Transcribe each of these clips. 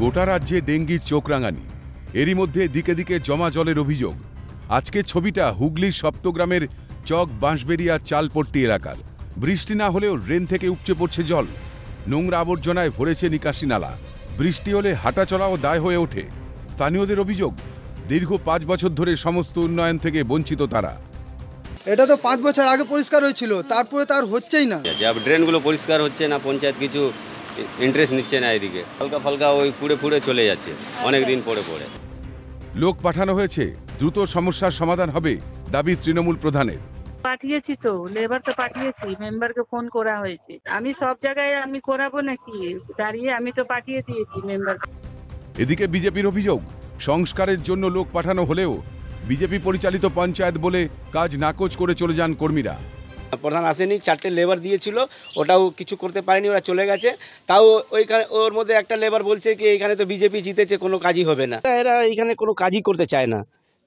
গোটা রাজ্যে ডেঙ্গির চোখ রাঙানি। এরই মধ্যে দিকে দিকে জমা জলের অভিযোগ। আজকের ছবিটা হুগলির সপ্তগ্রামের চক বাঁশবেরিয়া চালপট্টি এলাকার। বৃষ্টি না হলেও ড্রেন থেকে উপচে পড়ছে জল। নোংরা আবর্জনায় ভরেছে নিকাশি নালা। বৃষ্টি হলে হাঁটাচলাও দায় হয়ে ওঠে। স্থানীয়দের অভিযোগ দীর্ঘ পাঁচ বছর ধরে সমস্ত উন্নয়ন থেকে বঞ্চিত তারা। এটা তো পাঁচ বছর আগে পরিষ্কার হয়েছিল তারপরে তার হচ্ছেই না। ড্রেনগুলো পরিষ্কার হচ্ছে না পঞ্চায়েত কিছু ইন্টারেস্ট নিচ্ছে না এদিকে। হালকা ফালকা ওই কুড়ে ফুড়ে চলে যাচ্ছে অনেক দিন পরে পরে লোক পাঠানো হয়েছে দ্রুত সমস্যার সমাধান হবে দাবি তৃণমূল প্রধানের। পাঠিয়েছি তো লেবার তো পাঠিয়েছি মেম্বারকে ফোন করা হয়েছে। আমি সব জায়গায় আমি করাবো নাকি? দাঁড়িয়ে আমি তো পাঠিয়ে দিয়েছি মেম্বার এদিকে বিজেপির অভিযোগ সংস্কারের জন্য লোক পাঠানো হলেও বিজেপি পরিচালিত পঞ্চায়েত বলে কাজ নাকচ করে চলে যান কর্মীরা। প্রধান আসেনি চারটে লেবার দিয়েছিল ওটাও কিছু করতে পারেনি ওরা চলে গেছে। তাও ওইখানে ওর মধ্যে একটা লেবার বলছে কি এখানে তো বিজেপি জিতেছে কোনো কাজই হবে না। এরা এখানে কোনো কাজই করতে চায় না।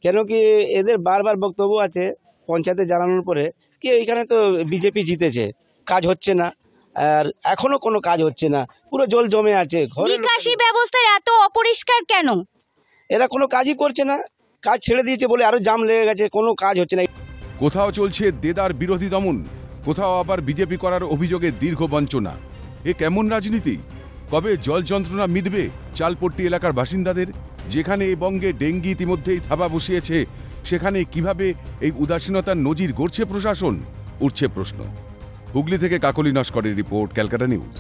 কেন কি এদের বারবার বক্তব্য আছে পঞ্চায়েতে জানানোর পরে কি এইখানে তো বিজেপি জিতেছে কাজ হচ্ছে না। আর এখনও কোনো কাজ হচ্ছে না পুরো জল জমে আছে নিকাশি ব্যবস্থার এত অপরিষ্কার কেন? এরা কোনো কাজই করছে না কাজ ছেড়ে দিয়েছে বলে আরও জাম লেগে গেছে কোনো কাজ হচ্ছে না। কোথাও চলছে দেদার বিরোধী দমন, কোথাও আবার বিজেপি করার অভিযোগে দীর্ঘ বঞ্চনা। এ কেমন রাজনীতি? কবে জল যন্ত্রণা মিটবে চালপট্টি এলাকার বাসিন্দাদের? যেখানে এ বঙ্গে ডেঙ্গি ইতিমধ্যেই থাবা বসিয়েছে, সেখানে কীভাবে এই উদাসীনতার নজির গড়ছে প্রশাসন? উঠছে প্রশ্ন। হুগলি থেকে কাকলি নস্করের রিপোর্ট, ক্যালকাটা নিউজ।